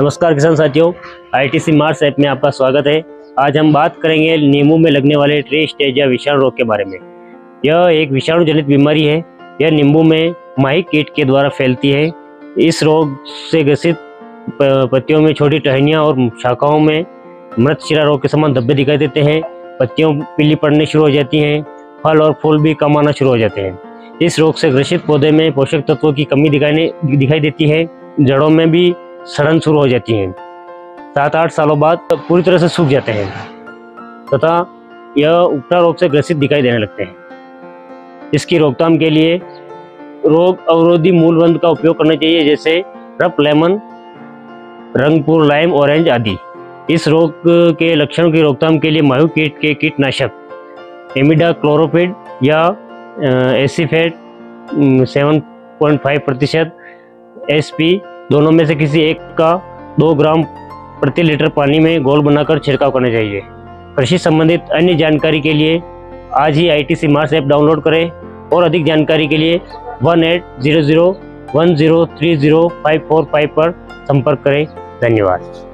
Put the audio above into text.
नमस्कार किसान साथियों आईटीसी मार्स ऐप में आपका स्वागत है। आज हम बात करेंगे नींबू में लगने वाले ट्रे स्टेज या विषाणु रोग के बारे में। यह एक विषाणु जनित बीमारी है। यह नींबू में माही कीट के द्वारा फैलती है। इस रोग से ग्रसित पत्तियों में छोटी टहनियाँ और शाखाओं में मृत शिरा रोग के समान धब्बे दिखाई देते हैं। पत्तियों पीली पड़ने शुरू हो जाती हैं। फल और फूल भी कम आना शुरू हो जाते हैं। इस रोग से ग्रसित पौधे में पोषक तत्वों की कमी दिखाई दिखाई देती है। जड़ों में भी सड़न शुरू हो जाती है। सात आठ सालों बाद पूरी तरह से सूख जाते हैं। तथा यह उपटा रोग से ग्रसित दिखाई देने लगते हैं। इसकी रोकथाम के लिए रोग अवरोधी मूलबंद का उपयोग करना चाहिए, जैसे रप लेमन, रंगपुर, लाइम, ऑरेंज आदि। इस रोग के लक्षणों की रोकथाम के लिए मायु कीट के कीटनाशक एमिडा क्लोरोपिड या एसीफेट सेवन पॉइंट फाइव प्रतिशत एस दोनों में से किसी एक का दो ग्राम प्रति लीटर पानी में गोल बनाकर छिड़काव करना चाहिए। कृषि संबंधित अन्य जानकारी के लिए आज ही I T C MAARS app download करें और अधिक जानकारी के लिए one eight zero zero one zero three zero five four five पर संपर्क करें। धन्यवाद।